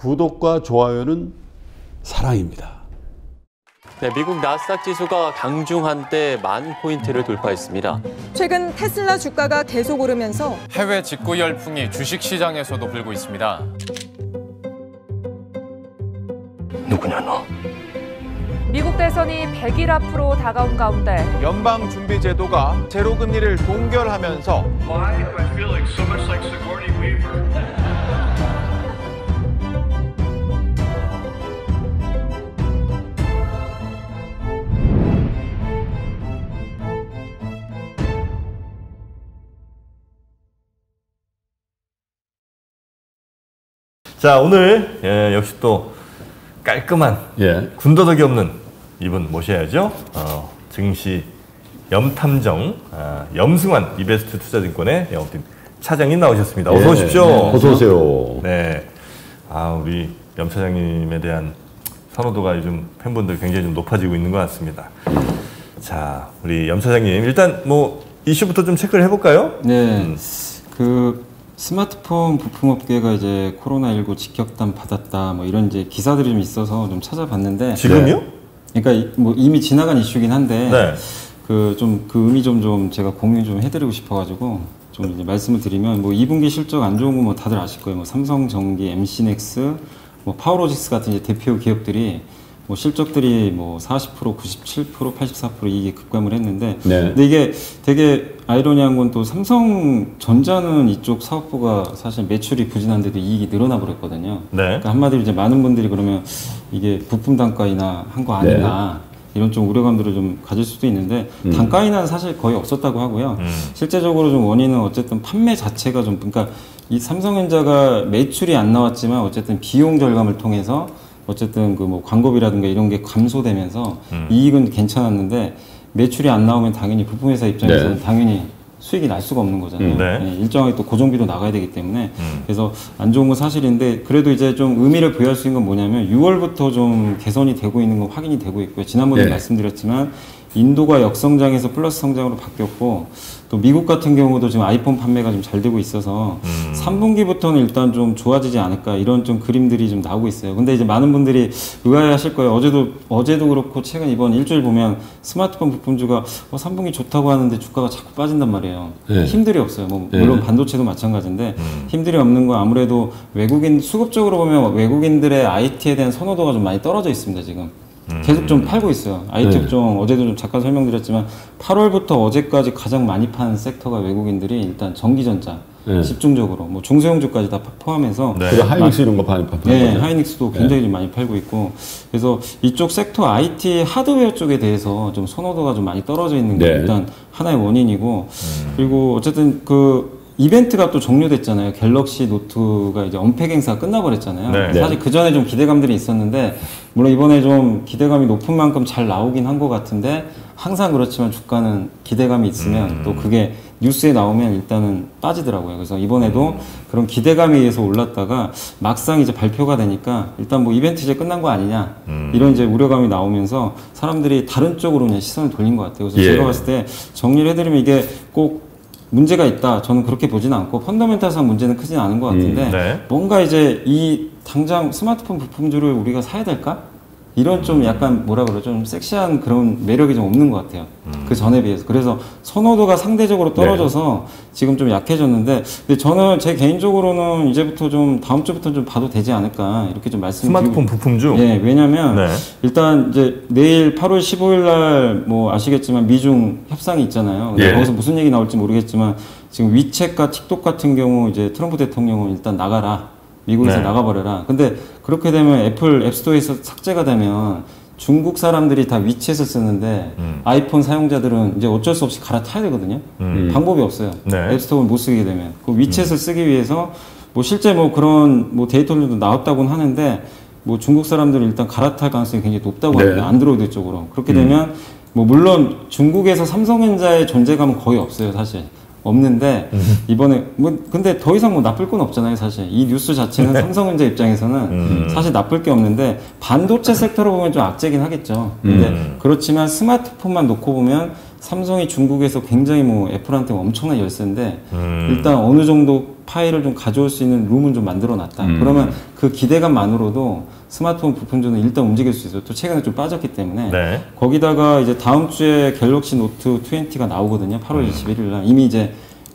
구독과 좋아요는 사랑입니다. 네, 미국 나스닥 지수가 강중한 때 만 포인트를 돌파했습니다. 최근 테슬라 주가가 계속 오르면서 해외 직구 열풍이 주식 시장에서도 불고 있습니다. 누구냐 너? 미국 대선이 100일 앞으로 다가온 가운데 연방 준비 제도가 제로 금리를 동결하면서 자 오늘 예, 역시 또 깔끔한 예. 군더더기 없는 이분 모셔야죠. 어, 증시 염탐정 아, 염승환 이베스트 투자증권의 영업팀 차장님 나오셨습니다. 어서 예. 오십시오. 네. 어서 오세요. 네. 아 우리 염 차장님에 대한 선호도가 요즘 팬분들 굉장히 좀 높아지고 있는 것 같습니다. 자 우리 염 차장님 일단 뭐 이슈부터 좀 체크를 해볼까요? 네. 음. 그 스마트폰 부품업계가 이제 코로나19 직격탄 받았다 뭐 이런 이제 기사들이 좀 있어서 좀 찾아봤는데 지금요? 그러니까 이- 뭐 이미 지나간 이슈긴 한데 네. 그좀그 의미 좀 좀 제가 공유 좀 해드리고 싶어가지고 좀 이제 말씀을 드리면 뭐 2분기 실적 안 좋은 거 뭐 다들 아실 거예요. 뭐 삼성전기, MC넥스, 뭐 파워로직스 같은 이제 대표 기업들이 뭐 실적들이 뭐 40%, 97%, 84% 이익이 급감을 했는데 네. 근데 이게 되게 아이러니한 건 또 삼성전자는 이쪽 사업부가 사실 매출이 부진한데도 이익이 늘어나 버렸거든요. 네. 그러니까 한마디로 이제 많은 분들이 그러면 이게 부품 단가 인하 한거 아닌가 이런 좀 우려감들을 좀 가질 수도 있는데 단가 인하는 사실 거의 없었다고 하고요. 음. 실제적으로 좀 원인은 어쨌든 판매 자체가 좀 그러니까 이 삼성전자가 매출이 안 나왔지만 어쨌든 비용 절감을 통해서 어쨌든 그 뭐 광고비라든가 이런 게 감소되면서 음. 이익은 괜찮았는데 매출이 안 나오면 당연히 부품회사 입장에서는 네. 당연히 수익이 날 수가 없는 거잖아요. 음, 네. 예, 일정하게 또 고정비도 나가야 되기 때문에 음. 그래서 안 좋은 건 사실인데 그래도 이제 좀 의미를 부여할 수 있는 건 뭐냐면 6월부터 좀 개선이 되고 있는 건 확인이 되고 있고요. 지난번에 네. 말씀드렸지만 인도가 역성장에서 플러스 성장으로 바뀌었고 또 미국 같은 경우도 지금 아이폰 판매가 좀 잘 되고 있어서 음. 3분기부터는 일단 좀 좋아지지 않을까 이런 좀 그림들이 좀 나오고 있어요. 근데 이제 많은 분들이 의아해하실 거예요. 어제도 어제도 그렇고 최근 이번 일주일 보면 스마트폰 부품주가 어, 3분기 좋다고 하는데 주가가 자꾸 빠진단 말이에요. 네. 힘들이 없어요. 뭐 네. 물론 반도체도 마찬가지인데 음. 힘들이 없는 건 아무래도 외국인 수급적으로 보면 외국인들의 IT에 대한 선호도가 좀 많이 떨어져 있습니다 지금. 계속 좀 팔고 있어요. IT 네. 업종 어제도 좀 잠깐 설명드렸지만 8월부터 어제까지 가장 많이 판 섹터가 외국인들이 일단 전기전자 네. 집중적으로 뭐 중소형주까지 다 포함해서 네. 그리고 하이닉스 이런 거 많이 파는 네, 거죠? 하이닉스도 굉장히 좀 많이 팔고 있고 그래서 이쪽 섹터 IT 하드웨어 쪽에 대해서 좀 선호도가 좀 많이 떨어져 있는 게 네. 일단 하나의 원인이고 그리고 어쨌든 그 이벤트가 또 종료됐잖아요. 갤럭시 노트가 이제 언팩 행사가 끝나버렸잖아요. 네. 사실 그 전에 좀 기대감들이 있었는데 물론 이번에 좀 기대감이 높은 만큼 잘 나오긴 한 것 같은데 항상 그렇지만 주가는 기대감이 있으면 또 그게 뉴스에 나오면 일단은 빠지더라고요. 그래서 이번에도 그런 기대감에 의해서 올랐다가 막상 이제 발표가 되니까 일단 뭐 이벤트 이제 끝난 거 아니냐 이런 이제 우려감이 나오면서 사람들이 다른 쪽으로 그냥 시선을 돌린 것 같아요. 그래서 예. 제가 봤을 때 정리를 해드리면 이게 꼭 문제가 있다. 저는 그렇게 보지는 않고 펀더멘탈상 문제는 크진 않은 것 같은데 음, 네. 뭔가 이제 이 당장 스마트폰 부품주를 우리가 사야 될까? 이런 좀 약간 뭐라 그러죠? 좀 섹시한 그런 매력이 좀 없는 것 같아요. 그 전에 비해서. 그래서 선호도가 상대적으로 떨어져서 지금 좀 약해졌는데, 근데 저는 제 개인적으로는 이제부터 좀 다음 주부터 좀 봐도 되지 않을까 이렇게 좀 말씀드리고 스마트폰 부품주. 예, 왜냐면 네. 일단 이제 내일 8월 15일 날 뭐 아시겠지만 미중 협상이 있잖아요. 예. 거기서 무슨 얘기 나올지 모르겠지만 지금 위챗과 틱톡 같은 경우 이제 트럼프 대통령은 일단 나가라. 미국에서 네. 나가버려라. 근데 그렇게 되면 애플 앱스토어에서 삭제가 되면 중국 사람들이 다 위챗을 쓰는데 음. 아이폰 사용자들은 이제 어쩔 수 없이 갈아타야 되거든요. 음. 방법이 없어요. 네. 앱스토어를 못 쓰게 되면 그 위챗을 쓰기 위해서 뭐 실제 뭐 그런 뭐 데이터들도 나왔다고는 하는데 뭐 중국 사람들은 일단 갈아탈 가능성이 굉장히 높다고 네. 합니다. 안드로이드 쪽으로 그렇게 되면 뭐 물론 중국에서 삼성전자의 존재감은 거의 없어요 사실. 없는데 이번에 뭐 근데 더 이상 뭐 나쁠 건 없잖아요 사실 이 뉴스 자체는 삼성전자 입장에서는 음. 사실 나쁠 게 없는데 반도체 섹터로 보면 좀 악재긴 하겠죠 근데 음. 그렇지만 스마트폰만 놓고 보면 삼성이 중국에서 굉장히 뭐 애플한테 엄청난 열세인데 음. 일단 어느 정도 파이를 좀 가져올 수 있는 room은 좀 만들어 놨다. 음. 그러면 그 기대감만으로도 스마트폰 부품주는 일단 움직일 수 있어요. 또 최근에 좀 빠졌기 때문에 네. 거기다가 이제 다음 주에 갤럭시 노트 20가 나오거든요. 8월 21일 날 이미 이제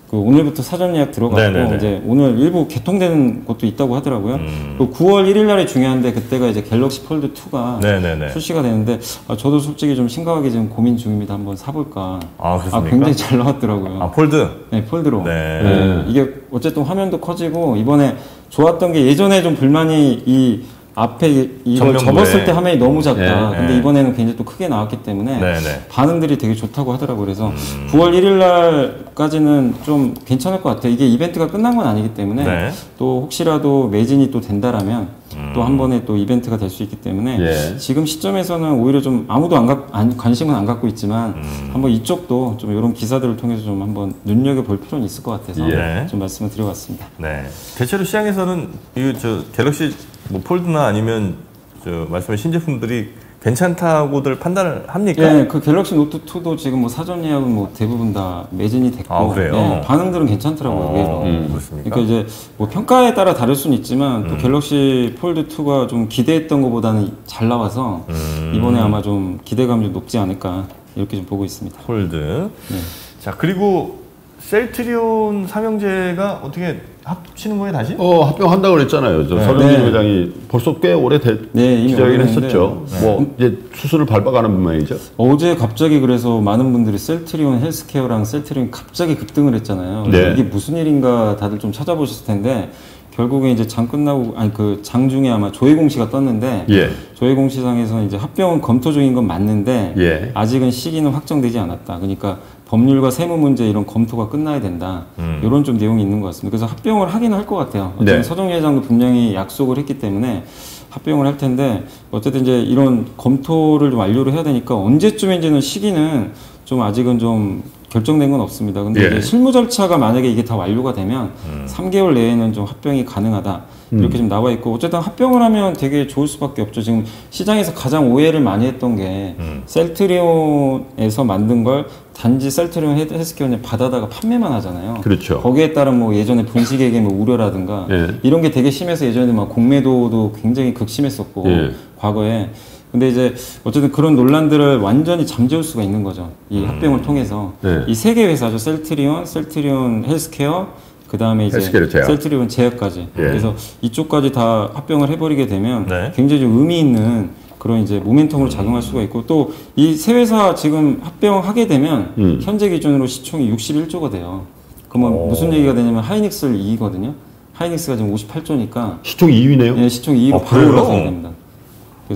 그 오늘부터 사전 예약 들어갔고 음. 네네네. 이제 오늘 일부 개통되는 곳도 있다고 하더라고요. 음. 또 9월 1일 날이 중요한데 그때가 이제 갤럭시 폴드 2가 네네네. 출시가 되는데 아, 저도 솔직히 좀 심각하게 지금 고민 중입니다. 한번 사볼까. 아, 그렇습니까? 굉장히 잘 나왔더라고요. 아, 폴드. 네, 폴드로. 네. 네, 이게 어쨌든 화면도 커지고 이번에 좋았던 게 예전에 좀 불만이 이 앞에 이걸. 접었을 때 화면이 너무 작다. 네, 근데 네. 이번에는 굉장히 또 크게 나왔기 때문에 네, 네. 반응들이 되게 좋다고 하더라고요. 그래서 음. 9월 1일 날까지는 좀 괜찮을 것 같아요. 이게 이벤트가 끝난 건 아니기 때문에 네. 또 혹시라도 매진이 또 된다라면 또한 번에 또 이벤트가 될 수 있기 때문에 예. 지금 시점에서는 오히려 좀 아무도 안 갖, 안- 관심은 안 갖고 있지만 음. 한번 이쪽도 좀 이런 기사들을 통해서 좀 한번 눈여겨 볼 필요는 있을 것 같아서 예. 좀 말씀을 드려봤습니다. 네. 대체로 시장에서는 이 저 갤럭시 뭐 폴드나 아니면 저 말씀하신 신제품들이 괜찮다고들 판단을 합니까? 예, 그 갤럭시 노트 2도 지금 뭐 사전 예약은 뭐 대부분 다 매진이 됐고 아, 그래요? 예, 반응들은 괜찮더라고요. 어, 그렇습니까? 그러니까 이제 뭐 평가에 따라 다를 수는 있지만 또 갤럭시 폴드 2가 좀 기대했던 것보다는 잘 나와서 음. 이번에 아마 좀 기대감이 좀 높지 않을까 이렇게 좀 보고 있습니다. 폴드. 네. 자, 그리고 셀트리온 삼형제가 어떻게 합치는 거예요, 다시? 어, 합병한다고 그랬잖아요. 저 네. 서명진 네. 회장이 벌써 꽤 오래 돼, 네, 이미 기자회견. 했었죠. 뭐 이제 수술을 밟아가는 모양이죠. 어제 갑자기 그래서 많은 분들이 셀트리온 헬스케어랑 셀트리온 갑자기 급등을 했잖아요. 네. 이게 무슨 일인가 다들 좀 찾아보셨을 텐데 결국에 이제 장 끝나고 아니 그 장 중에 아마 조회 공시가 떴는데 예. 조회 공시상에서 이제 합병은 검토 중인 건 맞는데 예. 아직은 시기는 확정되지 않았다. 그러니까 법률과 세무 문제 이런 검토가 끝나야 된다. 음. 이런 좀 내용이 있는 것 같습니다. 그래서 합병을 하기는 할것 같아요. 어쨌든 네. 서정 회장도 분명히 약속을 했기 때문에 합병을 할 텐데 어쨌든 이제 이런 검토를 좀 완료를 해야 되니까 언제쯤인지는 시기는 좀 아직은 좀 결정된 건 없습니다. 근데 예. 이제 실무 절차가 만약에 이게 다 완료가 되면 음. 3개월 내에는 좀 합병이 가능하다. 이렇게 좀 나와 있고 어쨌든 합병을 하면 되게 좋을 수밖에 없죠. 지금 시장에서 가장 오해를 많이 했던 게 음. 셀트리온에서 만든 걸 단지 셀트리온 헬- 헬스케어에 받아다가 판매만 하잖아요. 그렇죠. 거기에 따른 뭐 예전에 분식회계 뭐 우려라든가 예. 이런 게 되게 심해서 예전에 막 공매도도 굉장히 극심했었고 예. 과거에 근데 이제 어쨌든 그런 논란들을 완전히 잠재울 수가 있는 거죠. 이 음. 합병을 통해서 네. 이 세 개 회사죠. 셀트리온, 셀트리온 헬스케어, 그 다음에 이제 제약. 셀트리온 제약까지. 예. 그래서 이쪽까지 다 합병을 해버리게 되면 네. 굉장히 좀 의미 있는 그런 이제 모멘텀으로 작용할 수가 있고 또 이 세 회사 지금 합병하게 되면 음. 현재 기준으로 시총이 61조가 돼요. 그러면 오. 무슨 얘기가 되냐면 하이닉스를 이기거든요. 하이닉스가 지금 58조니까 시총 2위네요. 예, 시총 2위로 아, 바로? 올라서야 됩니다.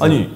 아니,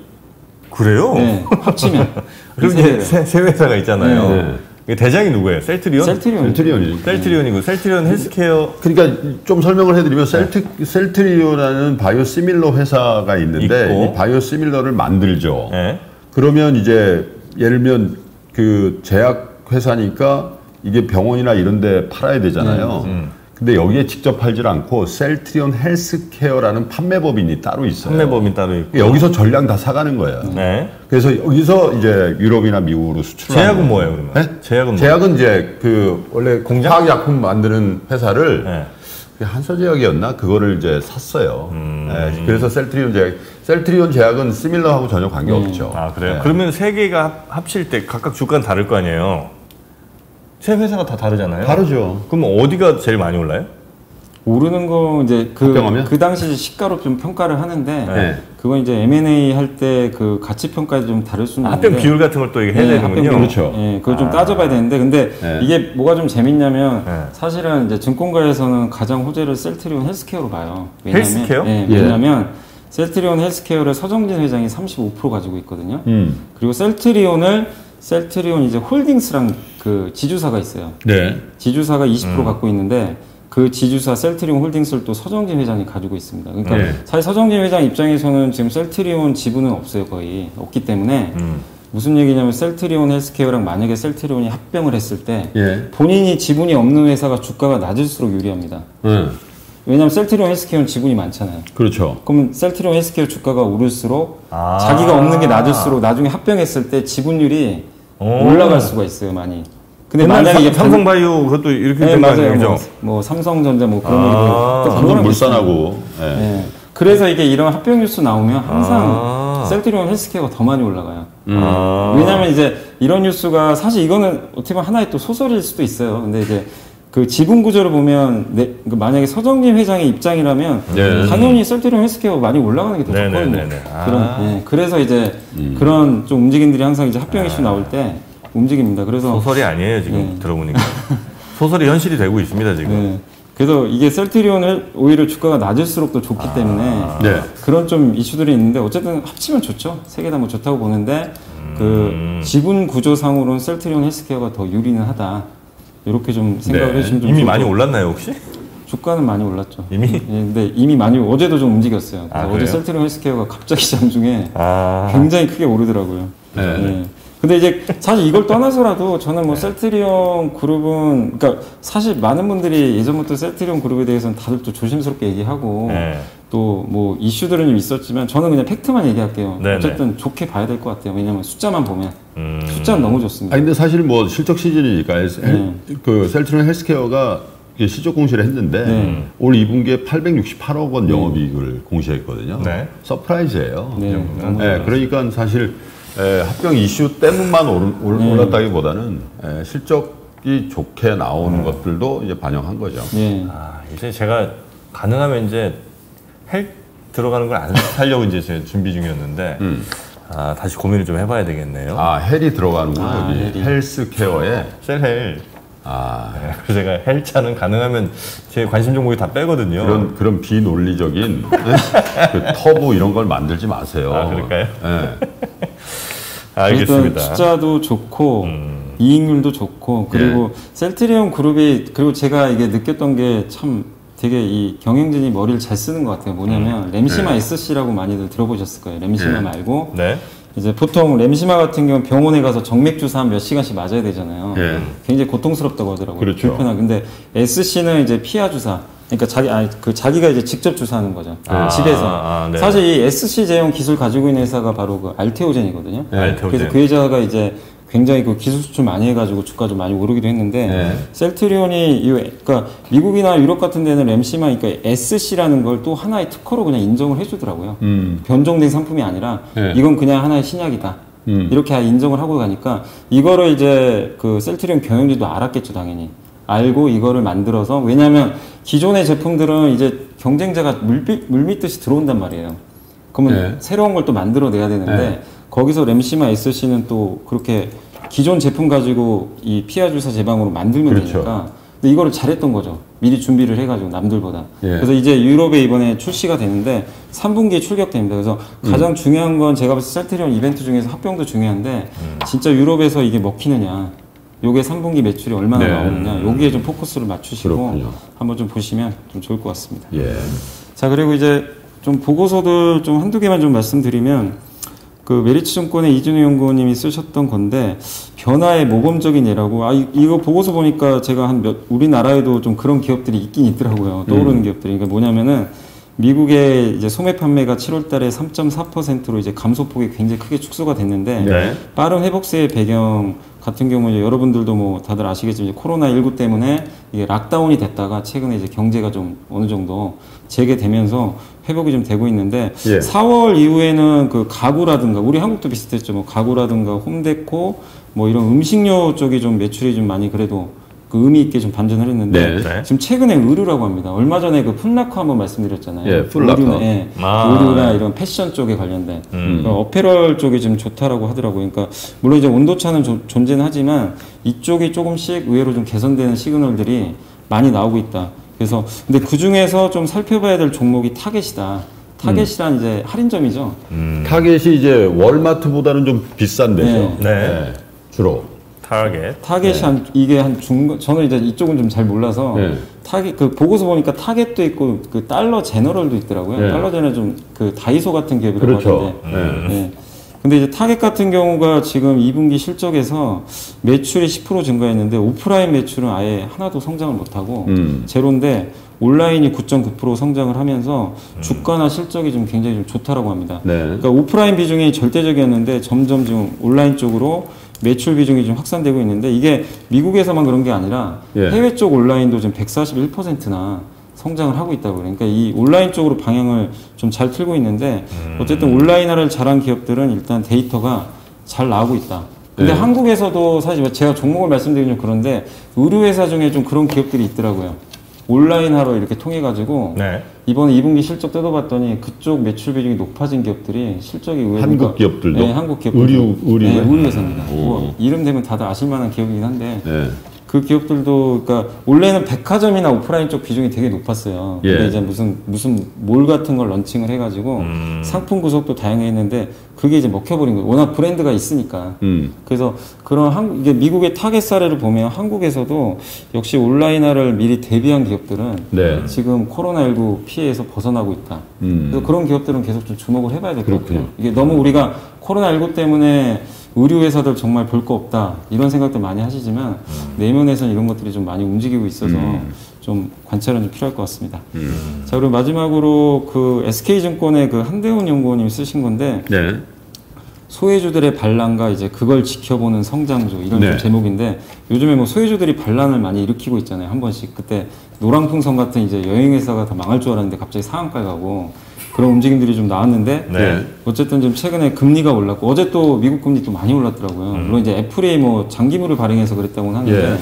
그래요? 네, 합치면 그럼 이 이제 세 세, 세 회사가 있잖아요. 네. 이게 대장이 누구예요? 셀트리온? 셀트리온 셀트리온이죠. 셀트리온이고 셀트리온 헬스케어 그러니까 좀 설명을 해드리면 셀트, 셀트리온이라는 바이오시밀러 회사가 있는데 있고. 이 바이오시밀러를 만들죠. 네. 그러면 이제 예를 들면 그 제약 회사니까 이게 병원이나 이런 데 팔아야 되잖아요. 음. 근데 여기에 직접 팔질 않고 셀트리온 헬스케어라는 판매법인이 따로 있어요. 판매법인 따로 있고. 여기서 전량 다 사가는 거예요. 네. 그래서 여기서 이제 유럽이나 미국으로 수출하는 제약은 뭐예요, 그러면? 네? 제약은 제약은 이제 그 원래 공장? 화학약품 만드는 회사를 네. 한서제약이었나 그거를 이제 샀어요. 음. 네, 그래서 셀트리온 제약, 셀트리온 제약은 시밀러하고 전혀 관계 없죠. 아, 그래요? 네. 그러면 세 개가 합- 합칠 때 각각 주가는 다를 거 아니에요? 세 회사가 다 다르잖아요? 다르죠. 그럼 어디가 제일 많이 올라요? 오르는 거 이제 그? 그 당시 시가로 좀 평가를 하는데 네. 그건 이제 M&A 할 때 그 가치 평가에 좀 다를 수는 합병 있는데 비율 같은 걸 또 해야 네, 되는군요. 그렇죠. 예, 그걸 좀 아. 따져봐야 되는데 근데 네. 이게 뭐가 좀 재밌냐면 네. 사실은 이제 증권가에서는 가장 호재를 셀트리온 헬스케어로 봐요. 왜냐면, 헬스케어? 예, 예. 왜냐면 셀트리온 헬스케어를 서정진 회장이 35% 가지고 있거든요. 음. 그리고 셀트리온을 셀트리온 이제 홀딩스랑 그 지주사가 있어요. 네. 지주사가 20% 음. 갖고 있는데 그 지주사 셀트리온 홀딩스를 또 서정진 회장이 가지고 있습니다. 그러니까 네. 사실 서정진 회장 입장에서는 지금 셀트리온 지분은 없어요 거의 없기 때문에 음. 무슨 얘기냐면 셀트리온 헬스케어랑 만약에 셀트리온이 합병을 했을 때 예. 본인이 지분이 없는 회사가 주가가 낮을수록 유리합니다. 음. 왜냐하면 셀트리온 헬스케어는 지분이 많잖아요. 그렇죠. 그러면 셀트리온 헬스케어 주가가 오를수록 아. 자기가 없는 게 낮을수록 나중에 합병했을 때 지분율이 오. 올라갈 수가 있어요 많이. 근데 만약에 삼- 이게 삼성바이오 그것도 이렇게 네, 된거 맞아요. 뭐, 그죠? 뭐 삼성전자 뭐 그런 아, 삼성 물산하고. 예. 네. 그래서 이게 이런 합병 뉴스 나오면 항상 아. 셀트리온 헬스케어가 더 많이 올라가요. 아. 왜냐면 이제 이런 뉴스가 사실 이거는 어떻게 보면 하나의 또 소설일 수도 있어요. 근데 이제 그 지분 구조를 보면 내, 그 만약에 서정진 회장의 입장이라면 네. 당연히 셀트리온 헬스케어가 많이 올라가는 게더 네, 좋거든요. 네, 네, 네. 아. 그런, 네. 그래서 이제 그런 좀 움직임들이 항상 이제 합병 이슈 나올 때 움직입니다. 그래서 소설이 아니에요, 지금 네. 들어보니까. 소설이 현실이 되고 있습니다, 지금. 네. 그래서 이게 셀트리온을 오히려 주가가 낮을수록 더 좋기 때문에 네. 그런 좀 이슈들이 있는데 어쨌든 합치면 좋죠. 세 개 다 뭐 좋다고 보는데 그 지분 구조상으로는 셀트리온 헬스케어가 더 유리는 하다. 이렇게 좀 생각을 네. 해주시면 좀 이미 좋을 많이 것 올랐나요, 혹시? 주가는 많이 올랐죠. 이미? 예, 근데 이미 많이 어제도 좀 움직였어요. 아, 어제 그래요? 셀트리온 헬스케어가 갑자기 장중에 아. 굉장히 크게 오르더라고요. 네. 예. 근데 이제 사실 이걸 떠나서라도 저는 뭐 셀트리온 그룹은 그러니까 사실 많은 분들이 예전부터 셀트리온 그룹에 대해서는 다들 또 조심스럽게 얘기하고 네. 또 뭐 이슈들은 좀 있었지만 저는 그냥 팩트만 얘기할게요. 네네. 어쨌든 좋게 봐야 될 것 같아요. 왜냐면 숫자만 보면 음. 숫자는 너무 좋습니다. 아 근데 사실 뭐 실적 시즌이니까 헬- 네. 그 셀트리온 헬스케어가 실적 공시를 했는데 네. 올 2분기에 868억 원 영업이익을 공시했거든요. 네. surprise예요. 네, 너무 예, 그러니까 사실 에, 합병 이슈 때문만 오른- 올- 네. 올랐다기보다는 에, 실적이 좋게 나오는 것들도 이제 반영한 거죠. 예. 아, 이제 제가 가능하면 이제 헬 들어가는 걸안 하려고 이제 제 준비 중이었는데 아, 다시 고민을 좀 해봐야 되겠네요. 아 헬이 들어가는구나 아, 여기 헬이. 헬스케어에. 셀헬. 아 네, 그래서 제가 헬차는 가능하면 제 관심 종목이 다 빼거든요. 그런 그런 비논리적인 그 터보 이런 걸 만들지 마세요. 아, 그럴까요? 예. 알겠습니다. 음. 일단 숫자도 좋고 이익률도 좋고 그리고 예. 셀트리온 그룹이 그리고 제가 이게 느꼈던 게 참 되게 이 경영진이 머리를 잘 쓰는 것 같아요. 뭐냐면 램시마 네. SC라고 많이들 들어보셨을 거예요. 램시마 네. 말고 네. 이제 보통 램시마 같은 경우는 병원에 가서 정맥 주사 한 몇 시간씩 맞아야 되잖아요. 예. 굉장히 고통스럽다고 하더라고요. 그렇죠. 불편한. 근데 SC는 이제 피하 주사. 그러니까 자기 아니 그 자기가 이제 직접 주사하는 거죠. 아, 집에서. 아, 네. 사실 이 SC 제형 기술 가지고 있는 회사가 바로 그 알테오젠이거든요. 네, 알테오젠. 그래서 그 회사가 이제 굉장히 그 기술 수출 많이 해가지고 주가 좀 많이 오르기도 했는데 네. 셀트리온이 이 그러니까 미국이나 유럽 같은 데는 램시마 그러니까 SC라는 걸 또 하나의 특허로 그냥 인정을 해주더라고요. 음. 변종된 상품이 아니라 네. 이건 그냥 하나의 신약이다. 음. 이렇게 인정을 하고 가니까 이거를 이제 그 셀트리온 경영진도 알았겠죠 당연히 알고 이거를 만들어서 왜냐하면 기존의 제품들은 이제 경쟁자가 물빛 물밀듯이 들어온단 말이에요. 그러면 네. 새로운 걸 또 만들어내야 되는데 네. 거기서 램시마 SC는 또 그렇게 기존 제품 가지고 이 피하 주사 제방으로 만들면 그렇죠. 되니까 근데 이거를 잘했던 거죠. 미리 준비를 해가지고 남들보다. 예. 그래서 이제 유럽에 이번에 출시가 되는데 3분기에 출격됩니다. 그래서 가장 음. 중요한 건 제가 봤을 때 셀트리온 이벤트 중에서 합병도 중요한데 음. 진짜 유럽에서 이게 먹히느냐. 요게 3분기 매출이 얼마나 네. 나오느냐. 여기에 좀 포커스를 맞추시고 그렇군요. 한번 좀 보시면 좀 좋을 것 같습니다. 예. 자 그리고 이제 좀 보고서들 좀 한두 개만 좀 말씀드리면 그 메리츠 증권의 이준우 연구원님이 쓰셨던 건데 변화의 모범적인 예라고. 아 이- 이거 보고서 보니까 제가 한 몇 우리나라에도 좀 그런 기업들이 있긴 있더라고요. 떠오르는 기업들이. 그러니까 뭐냐면은 미국의 이제 소매 판매가 7월달에 3.4%로 이제 감소폭이 굉장히 크게 축소가 됐는데 네. 빠른 회복세의 배경 같은 경우는 여러분들도 뭐 다들 아시겠지만 이제 코로나 19 때문에 이게 lockdown이 됐다가 최근에 이제 경제가 좀 어느 정도 재개되면서 회복이 좀 되고 있는데 예. 4월 이후에는 그 가구라든가 우리 한국도 비슷했죠. 뭐 가구라든가 home deco 뭐 이런 음식료 쪽이 좀 매출이 좀 많이 그래도 그 의미 있게 좀 반전을 했는데 네. 네. 지금 최근에 의류라고 합니다. 얼마 전에 그 풋라커 한번 말씀드렸잖아요. 예, 풋라커. 의류나, 예, 아, 의류나 네. 이런 패션 쪽에 관련된 음. 그 apparel 쪽이 좀 좋다라고 하더라고요. 그러니까 물론 이제 온도차는 조- 존재는 하지만 이쪽이 조금씩 의외로 좀 개선되는 시그널들이 많이 나오고 있다. 그래서 근데 그 중에서 좀 살펴봐야 될 종목이 타겟이다. 타겟이란 이제 할인점이죠. 음. 타겟이 이제 월마트보다는 좀 비싼 데죠. 네. 네. 주로. 타겟. 타겟이 한 이게 한 중간 저는 이제 이쪽은 좀 잘 몰라서 네. 타겟 그 보고서 보니까 타겟도 있고 그 달러 제너럴도 있더라고요. 네. 달러 제너럴 좀그 다이소 같은 기업이라고 그렇죠. 하는데 네. 네. 근데 이제 타겟 같은 경우가 지금 2분기 실적에서 매출이 10% 증가했는데 오프라인 매출은 아예 하나도 성장을 못하고 음. 제로인데 온라인이 9.9% 성장을 하면서 주가나 실적이 좀 굉장히 좀 좋다라고 합니다. 네. 그러니까 오프라인 비중이 절대적이었는데 점점 좀 온라인 쪽으로 매출 비중이 좀 확산되고 있는데 이게 미국에서만 그런 게 아니라 예. 해외 쪽 온라인도 지금 141%나 성장을 하고 있다고 그래요. 그러니까 이 온라인 쪽으로 방향을 좀 잘 틀고 있는데 어쨌든 온라인화를 잘한 기업들은 일단 데이터가 잘 나오고 있다. 근데 네. 한국에서도 사실 제가 종목을 말씀드리면 좀 그런데 의류회사 중에 좀 그런 기업들이 있더라고요. 온라인화로 이렇게 통해 가지고 네. 이번에 2분기 실적 뜯어봤더니 그쪽 매출 비중이 높아진 기업들이 실적이 의외로 한국 그러니까- 기업들도? 네, 한국 기업들 의류- 의류 네, 회사? 의류회사입니다. 오. 뭐 이름 되면 다들 아실 만한 기업이긴 한데 네. 그 기업들도 그러니까 원래는 백화점이나 오프라인 쪽 비중이 되게 높았어요. 근데 예. 이제 무슨 무슨 몰 같은 걸 런칭을 해가지고 음. 상품 구석도 다양했는데 그게 이제 먹혀버린 거예요. 워낙 브랜드가 있으니까. 음. 그래서 그런 한국 이게 미국의 타겟 사례를 보면 한국에서도 역시 온라인화를 미리 대비한 기업들은 네. 지금 코로나19 피해에서 벗어나고 있다. 음. 그래서 그런 기업들은 계속 좀 주목을 해봐야 될 것. 같아요. 이게 너무 우리가 코로나19 때문에 의류 회사들 정말 볼 거 없다 이런 생각들 많이 하시지만 내면에서는 이런 것들이 좀 많이 움직이고 있어서 좀 관찰은 좀 필요할 것 같습니다. 자 그리고 마지막으로 그 SK증권의 그 한대훈 연구원님이 쓰신 건데 네. 소외주들의 반란과 이제 그걸 지켜보는 성장주 이런 네. 좀 제목인데 요즘에 뭐 소외주들이 반란을 많이 일으키고 있잖아요 한 번씩 그때 노랑풍선 같은 이제 여행회사가 다 망할 줄 알았는데 갑자기 상한가에 가고 그런 움직임들이 좀 나왔는데 네. 어쨌든 좀 최근에 금리가 올랐고 어제 또 미국 금리 또 많이 올랐더라고요 물론 이제 애플이 뭐 장기물을 발행해서 그랬다고는 하는데 예.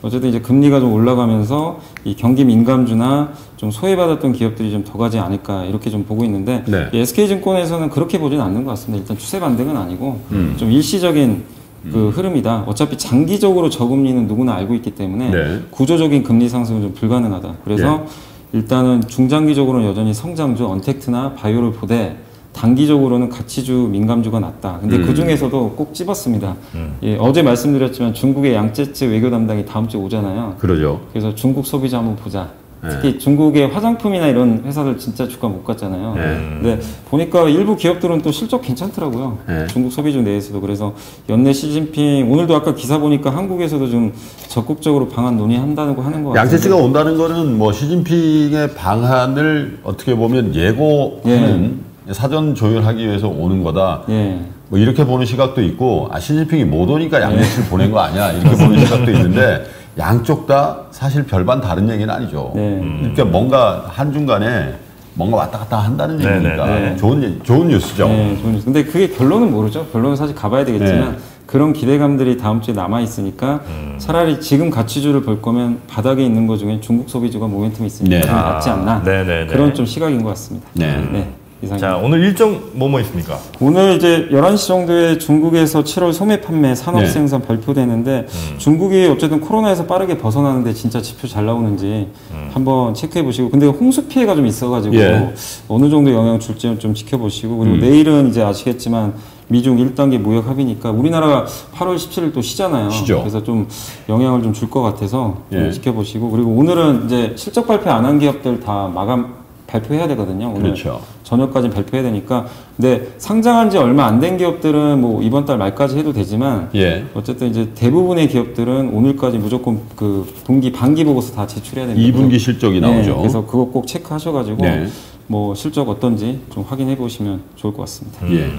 어쨌든 이제 금리가 좀 올라가면서 이 경기 민감주나 좀 소외받았던 기업들이 좀 더 가지 않을까 이렇게 좀 보고 있는데 네. 이 SK증권에서는 그렇게 보지는 않는 것 같습니다. 일단 추세 반등은 아니고 음. 좀 일시적인 그 흐름이다. 어차피 장기적으로 저금리는 누구나 알고 있기 때문에 네. 구조적인 금리 상승은 좀 불가능하다. 그래서 일단은 중장기적으로는 여전히 성장주, 언택트나 바이오를 보되 단기적으로는 가치주, 민감주가 낫다. 근데 음. 그 중에서도 꼭 집었습니다. 예, 어제 말씀드렸지만 중국의 양재츠 외교 담당이 다음 주에 오잖아요. 그러죠. 그래서 중국 소비자 한번 보자. 네. 특히 중국의 화장품이나 이런 회사들 진짜 주가 못 갔잖아요. 네. 근데 보니까 일부 기업들은 또 실적 괜찮더라고요. 네. 중국 소비주 내에서도 그래서 연내 시진핑 오늘도 아까 기사 보니까 한국에서도 좀 적극적으로 방안 논의한다고 하는 것 같아요. 양재치가 온다는 거는 뭐 시진핑의 방안을 어떻게 보면 예고하는 사전 조율하기 위해서 오는 거다. 예. 뭐 이렇게 보는 시각도 있고 아 시진핑이 못 오니까 양재치를 보낸 거 아니야 이렇게 보는 시각도 있는데 양쪽 다 사실 별반 다른 얘기는 아니죠. 네. 그러니까 뭔가 한 중간에 뭔가 왔다 갔다 한다는 네, 얘기니까 네, 네. 좋은 얘- 좋은 뉴스죠. 네, 좋은 뉴스. 근데 그게 결론은 모르죠. 결론은 사실 가봐야 되겠지만 네. 그런 기대감들이 다음 주에 남아 있으니까 차라리 지금 가치주를 볼 거면 바닥에 있는 것 중에 중국 소비주가 모멘텀이 있으니까 네. 좀 낫지 않나 네, 네, 네. 그런 좀 시각인 것 같습니다. 네. 이상입니다. 자, 오늘 일정 뭐뭐 있습니까? 오늘 이제 11시 정도에 중국에서 7월 소매 판매 산업 네. 생산 발표되는데 중국이 어쨌든 코로나에서 빠르게 벗어나는데 진짜 지표 잘 나오는지 한번 체크해 보시고 근데 홍수 피해가 좀 있어 가지고 예. 어느 정도 영향 줄지 좀 지켜보시고 그리고 내일은 이제 아시겠지만 미중 1단계 무역 합의니까 우리나라가 8월 17일 또 쉬잖아요. 쉬죠. 그래서 좀 영향을 좀 줄 것 같아서 좀 예. 지켜보시고 그리고 오늘은 이제 실적 발표 안 한 기업들 다 마감 발표해야 되거든요. 오늘 그렇죠. 저녁까지 발표해야 되니까. 근데 상장한 지 얼마 안 된 기업들은 뭐 이번 달 말까지 해도 되지만 예. 어쨌든 이제 대부분의 기업들은 오늘까지 무조건 그 분기 반기 보고서 다 제출해야 됩니다. 2분기 실적이 네, 나오죠. 그래서 그거 꼭 체크하셔가지고 네. 뭐 실적 어떤지 좀 확인해 보시면 좋을 것 같습니다. 예.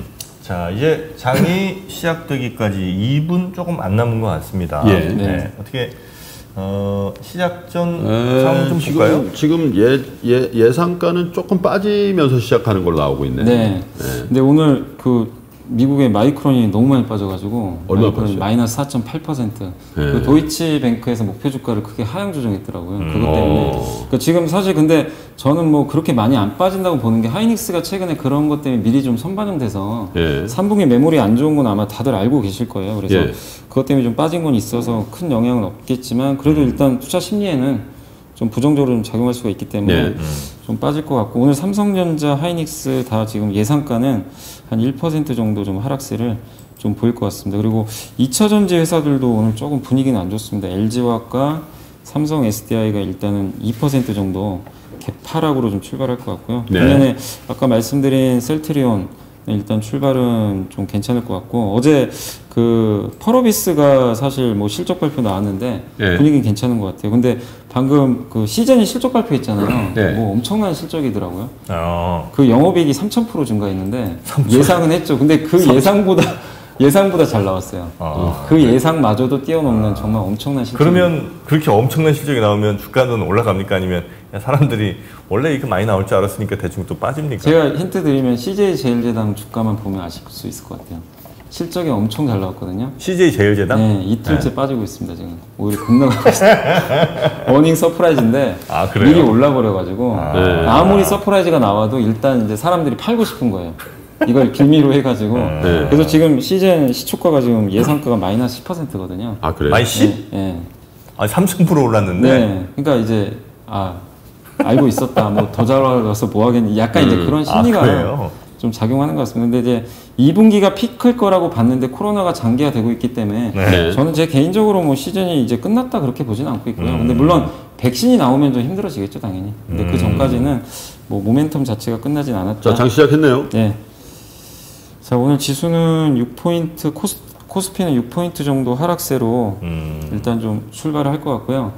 자, 이제 장이 시작되기까지 2분 조금 안 남은 것 같습니다. 예. 네. 어떻게 어, 시작 전 에, 상황 좀 볼까요? 지금, 지금 예, 예, 예상가는 조금 빠지면서 시작하는 걸로 나오고 있네. 네. 근데 오늘 그 미국의 마이크론이 너무 많이 빠져가지고 얼마 빠졌어요? 마이너스 4.8%. 그 도이치뱅크에서 목표 주가를 크게 하향 조정했더라고요. 그것 때문에. 어. 그러니까 지금 사실 근데 저는 뭐 그렇게 많이 안 빠진다고 보는 게 하이닉스가 최근에 그런 것 때문에 미리 좀 선반영돼서 예. 3분기 메모리 안 좋은 건 아마 다들 알고 계실 거예요. 그래서 예. 그것 때문에 좀 빠진 건 있어서 큰 영향은 없겠지만 그래도 일단 투자 심리에는 좀 부정적으로 좀 작용할 수가 있기 때문에 네. 좀 빠질 것 같고 오늘 삼성전자, 하이닉스 다 지금 예상가는 한 1% 정도 좀 하락세를 좀 보일 것 같습니다. 그리고 2차 전지 회사들도 오늘 조금 분위기는 안 좋습니다. LG화학과 삼성 SDI가 일단은 2% 정도 개파락으로 좀 출발할 것 같고요. 네. 반면에 아까 말씀드린 셀트리온 일단 출발은 좀 괜찮을 것 같고 어제 그 펄어비스가 사실 뭐 실적 발표 나왔는데 네. 분위기는 괜찮은 것 같아요. 근데 방금 그 시즌이 실적 발표했잖아요. 네. 뭐 엄청난 실적이더라고요. 어, 그 영업이익이 3,000% 증가했는데 예상은 했죠. 근데 그 예상보다 예상보다 잘 나왔어요. 아. 그 예상마저도 뛰어넘는 정말 엄청난 실적. 그러면 그렇게 엄청난 실적이 나오면 주가는 올라갑니까? 아니면 야, 사람들이 원래 이렇게 많이 나올 줄 알았으니까 대충 또 빠집니까? 제가 힌트 드리면 CJ 제일제당 주가만 보면 아실 수 있을 것 같아요. 실적이 엄청 잘 나왔거든요. CJ 제일제당? 네, 이틀째 빠지고 있습니다 지금. 오히려 급락하고 있어요. earning surprise인데 아, 그래요? 미리 올라버려가지고 네. 아무리 surprise가 나와도 일단 이제 사람들이 팔고 싶은 거예요. 이걸 빌미로 해가지고. 네. 그래서 지금 씨젠 시초가가 지금 예상가가 마이너스 10%거든요. 아 그래요? 많이 10? 네. 아, 30% 올랐는데. 네. 그러니까 이제 아 알고 있었다. 뭐 더잘 올라서 뭐 하겠니? 약간 이제 그런 아, 심리가 그래요? 좀 작용하는 것 같습니다. 근데 이제 2분기가 피크일 거라고 봤는데 코로나가 장기화되고 있기 때문에 네. 저는 제 개인적으로 뭐 시즌이 이제 끝났다 그렇게 보지는 않고 있고요. 음. 근데 물론 백신이 나오면 좀 힘들어지겠죠, 당연히. 근데 음. 그 전까지는 뭐 모멘텀 자체가 끝나진 않았다. 자, 장 시작했네요. 네. 자, 오늘 지수는 6포인트, 코스, 코스피는 6포인트 정도 하락세로 음. 일단 좀 출발을 할 것 같고요.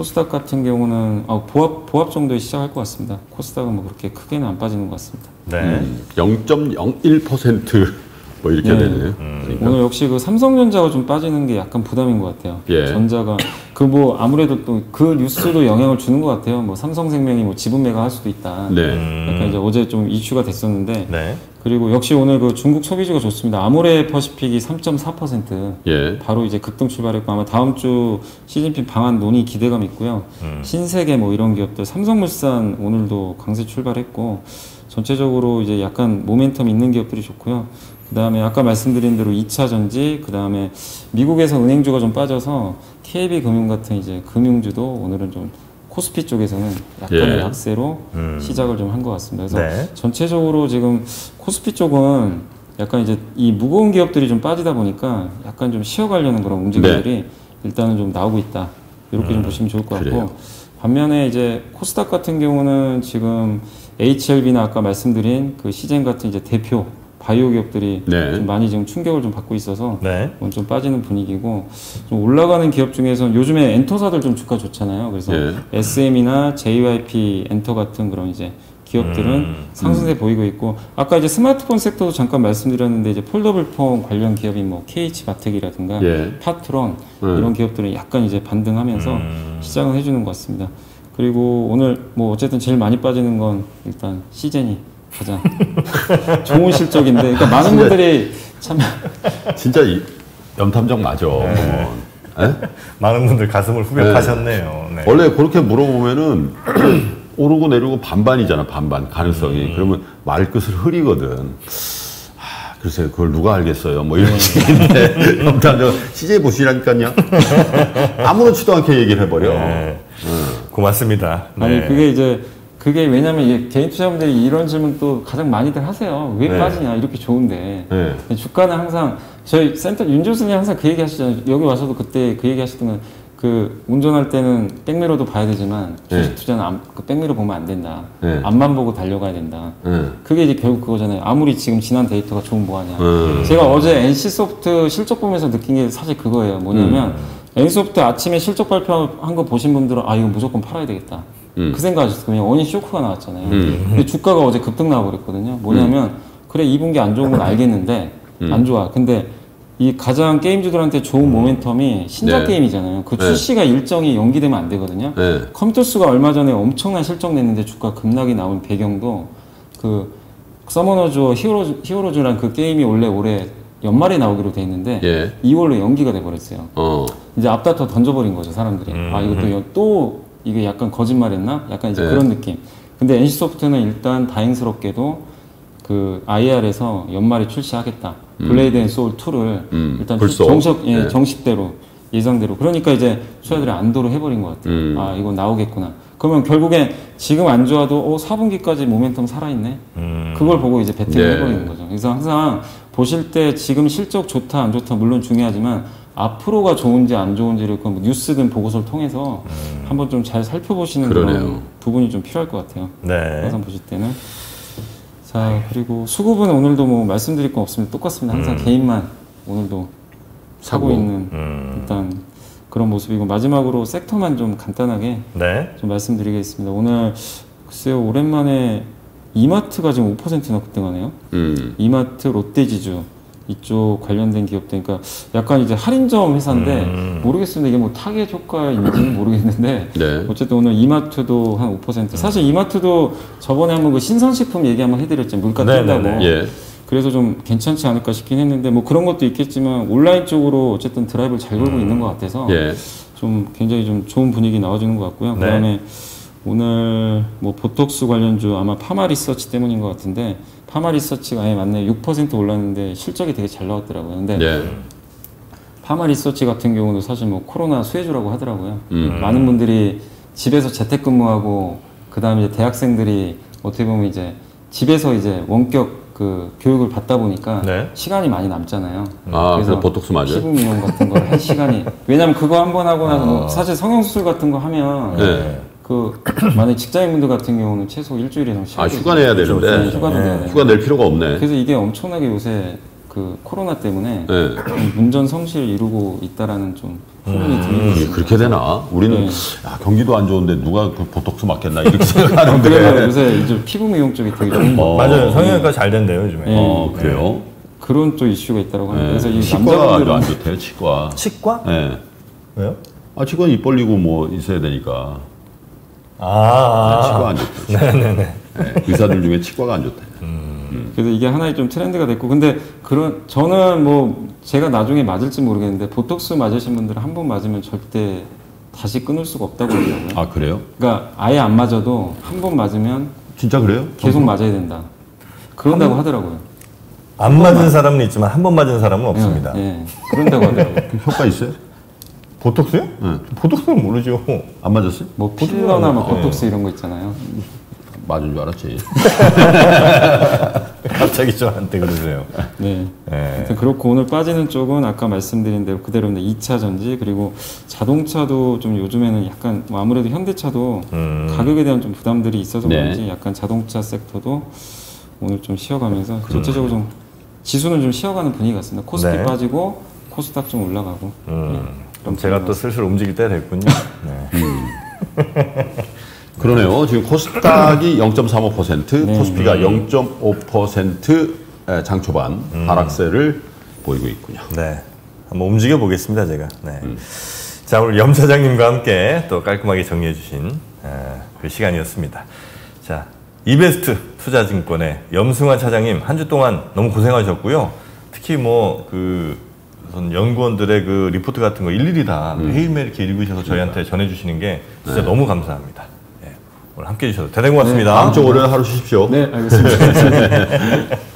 코스닥 같은 경우는 아, 보합, 보합 정도에 시작할 것 같습니다. 코스닥은 뭐 그렇게 크게는 안 빠지는 것 같습니다. 네. 0.01%뭐 이렇게 네. 되네요. 그러니까. 오늘 역시 그 삼성전자가 좀 빠지는 게 약간 부담인 것 같아요. 예. 전자가 그 뭐 아무래도 또 그 뉴스도 영향을 주는 것 같아요. 뭐 삼성생명이 뭐 지분 매각할 수도 있다. 네. 약간 이제 어제 좀 이슈가 됐었는데 네. 그리고 역시 오늘 그 중국 소비주가 좋습니다. 아모레 퍼시픽이 3.4% 예. 바로 이제 급등 출발했고 아마 다음 주 시진핑 방한 논의 기대감 있고요. 신세계 뭐 이런 기업들 삼성물산 오늘도 강세 출발했고 전체적으로 이제 약간 모멘텀 있는 기업들이 좋고요. 그 다음에 아까 말씀드린 대로 2차 전지, 그 다음에 미국에서 은행주가 좀 빠져서 KB 금융 같은 이제 금융주도 오늘은 좀 코스피 쪽에서는 약간의 예. 약세로 음. 시작을 좀 한 것 같습니다. 그래서 네. 전체적으로 지금 코스피 쪽은 약간 이제 이 무거운 기업들이 좀 빠지다 보니까 약간 좀 쉬어가려는 그런 움직임들이 일단은 좀 나오고 있다. 이렇게 좀 보시면 좋을 것 같고 네. 그래요. 반면에 이제 코스닥 같은 경우는 지금 HLB나 아까 말씀드린 그 시젠 같은 이제 대표 바이오 기업들이 네. 좀 많이 지금 충격을 좀 받고 있어서 네. 좀 빠지는 분위기고 좀 올라가는 기업 중에서 요즘에 엔터사들 좀 주가 좋잖아요. 그래서 예. SM이나 JYP 엔터 같은 그런 이제 기업들은 상승세 보이고 있고 아까 이제 스마트폰 sector도 잠깐 말씀드렸는데 이제 foldable phone 관련 기업인 뭐 KH 바텍이라든가 예. 파트론 음. 이런 기업들은 약간 이제 반등하면서 시장을 해주는 것 같습니다. 그리고 오늘 뭐 어쨌든 제일 많이 빠지는 건 일단 씨젠이 가장 좋은 실적인데 그러니까 많은 분들이 참 진짜 이 염탐정 맞아. 네. 예? 많은 분들 가슴을 후벼 네. 파셨네요. 네. 원래 그렇게 물어보면은 오르고 내리고 반반이잖아 반반 가능성이 그러면 말끝을 흐리거든 하, 글쎄 그걸 누가 알겠어요 뭐 이런 식인데 염탐정 CJ 보시라니까요 아무렇지도 않게 얘기를 해버려 네. 고맙습니다. 네. 아니 그게 이제 그게 왜냐면 이게 개인 투자분들이 이런 질문 또 가장 많이들 하세요. 왜 네. 빠지냐 이렇게 좋은데 네. 주가는 항상 저희 센터 윤 교수님 항상 그 얘기 하시잖아요. 여기 와서도 그때 그 얘기 하시던 건그 운전할 때는 백미러도 봐야 되지만 주식 네. 투자는 앞- 그 백미러 보면 안 된다. 네. 앞만 보고 달려가야 된다. 네. 그게 이제 결국 그거잖아요. 아무리 지금 지난 데이터가 좋으면 뭐하냐. 음. 제가 어제 NC소프트 실적 보면서 느낀 게 사실 그거예요. 뭐냐면 NC소프트 아침에 실적 발표한 거 보신 분들은 아 이거 무조건 팔아야 되겠다. 음. 그 생각하셨어요. 그냥 earning shock가 나왔잖아요. 음. 근데 주가가 어제 급등 나와버렸거든요. 뭐냐면 그래 2분기 안 좋은 건 알겠는데 음. 안 좋아. 근데 이 가장 게임주들한테 좋은 모멘텀이 신작 네. 게임이잖아요. 그 네. 출시가 일정이 연기되면 안 되거든요. 네. 컴투스가 얼마 전에 엄청난 실적 냈는데 주가 급락이 나온 배경도 그 서머너즈 워 히어로즈, 히어로즈란 그 게임이 원래 올해 연말에 나오기로 돼 있는데 예. 2월로 연기가 돼 버렸어요. 어. 이제 앞다퉈 던져버린 거죠 사람들이. 아 이것도 여- 또 이게 약간 거짓말했나? 약간 이제 네. 그런 느낌. 근데 NC 소프트는 일단 다행스럽게도 그 IR에서 연말에 출시하겠다. 블레이드 앤 소울 2를 음, 일단 벌써? 정식 예, 네. 정석대로 예상대로. 그러니까 이제 투자들이 안도를 해버린 것 같아요. 음. 아 이거 나오겠구나. 그러면 결국엔 지금 안 좋아도 어 4분기까지 모멘텀 살아있네. 음. 그걸 보고 이제 베팅을 네. 해버리는 거죠. 그래서 항상 보실 때 지금 실적 좋다 안 좋다 물론 중요하지만 앞으로가 좋은지 안 좋은지를 그 뉴스든 보고서를 통해서 한번 좀 잘 살펴보시는 그런 음. 그러네요. 부분이 좀 필요할 것 같아요. 네. 항상 보실 때는. 자 그리고 수급은 오늘도 뭐 말씀드릴 건 없습니다. 똑같습니다. 항상 개인만 오늘도 사고 사고. 있는 음. 일단 그런 모습이고 마지막으로 섹터만 좀 간단하게 네. 좀 말씀드리겠습니다. 오늘 글쎄요 오랜만에 이마트가 지금 5%나 급등하네요. 음. 이마트, 롯데지주 이쪽 관련된 기업들, 그러니까 약간 이제 할인점 회사인데 음. 모르겠습니다. 이게 뭐 타겟 효과인지는 모르겠는데 네. 어쨌든 오늘 이마트도 한 5%. 사실 이마트도 저번에 한번 그 신선식품 얘기 한번 해드렸죠. 물가 네, 뛴다고. 네, 네. 예. 그래서 좀 괜찮지 않을까 싶긴 했는데 뭐 그런 것도 있겠지만 온라인 쪽으로 어쨌든 드라이브를 잘 걸고 있는 것 같아서 예. 좀 굉장히 좀 좋은 분위기 나와주는 것 같고요. 네. 그다음에 오늘 뭐 보톡스 관련주 아마 파마 리서치 때문인 것 같은데 파마 리서치가 예 맞네 6% 올랐는데 실적이 되게 잘 나왔더라고요. 근데 예. 파마 리서치 같은 경우도 사실 뭐 코로나 수혜주라고 하더라고요. 음. 많은 분들이 집에서 재택근무하고 그다음에 이제 대학생들이 어떻게 보면 이제 집에서 이제 원격 그 교육을 받다 보니까 네. 시간이 많이 남잖아요. 아, 그래서 보톡스 맞아요? 피부 미용 같은 걸 할 시간이 왜냐면 그거 한 번 하고 나서 아. 뭐 사실 성형 수술 같은 거 하면 네. 그 만약 직장인분들 같은 경우는 최소 일주일 이상 아, 휴가 내야 되는데. 네, 내야 돼. 휴가 낼 필요가 없네. 그래서 이게 엄청나게 요새 그 코로나 때문에 예. 좀 문전 성실 이루고 있다라는 좀 소문이 들리고 이게 있습니다. 그렇게 되나? 우리는 네. 야, 경기도 안 좋은데 누가 그 보톡스 맞겠나 이렇게 그래서 생각하는데. 요새 이제 피부 미용 쪽이 되게 좀 어. 맞아요. 성형외과 잘 된대요 요즘에. 네. 어, 그래요? 그런 또 이슈가 있다고. 예. 그래서 이 치과가 아주 안 남자분들은 좋대요, 치과. 치과? 예. 왜요? 아, 치과 입 벌리고 뭐 있어야 되니까. 아, 치과 안 좋대. 네네 네. 의사들 중에 치과가 안 좋대. 그래서 이게 하나의 좀 트렌드가 됐고 근데 그런 저는 뭐 제가 나중에 맞을지 모르겠는데 보톡스 맞으신 분들은 한 번 맞으면 절대 다시 끊을 수가 없다고 하더라고요. 아, 그래요? 그러니까 아예 안 맞아도 한 번 맞으면 진짜 그래요? 계속 맞아야 된다. 그런다고 하더라고요. 안 맞은 사람은 있지만 한 번 맞은 사람은 없습니다. 예, 예. 그런다고 하더라고요. 그 효과 있어요? 보톡스요? 네. 보톡스는 모르죠. 안 맞았어요? 뭐 필러나 뭐 보톡스 이런 거 있잖아요. 맞은 줄 알았지. 갑자기 저한테 그러세요. 네. 예. 하여튼 그렇고 오늘 빠지는 쪽은 아까 말씀드린 대로 그대로인데 2차 전지 그리고 자동차도 좀 요즘에는 약간 뭐 아무래도 현대차도 음. 가격에 대한 좀 부담들이 있어서 네. 그런지 약간 자동차 섹터도 오늘 좀 쉬어가면서 전체적으로 좀 지수는 좀 쉬어가는 분위기 같습니다. 코스피 네. 빠지고 코스닥 좀 올라가고. 음. 그럼 제가 또 슬슬 움직일 때 됐군요. 네. 그러네요. 지금 코스닥이 0.35%, 네. 코스피가 0.5%장 초반 하락세를 보이고 있군요. 네. 한번 움직여 보겠습니다, 제가. 네. 음. 자, 오늘 염 차장님과 함께 또 깔끔하게 정리해 주신 그 시간이었습니다. 자, 이베스트 투자증권의 염승환 차장님 한 주 동안 너무 고생하셨고요. 특히 뭐그 연구원들의 그 리포트 같은 거 일일이 다 음. 매일매일 이렇게 읽으셔서 저희한테 전해주시는 게 진짜 너무 감사합니다. 네. 오늘 함께 해주셔서 대단히 고맙습니다. 다음 주 월요일 하루 쉬십시오. 네, 알겠습니다.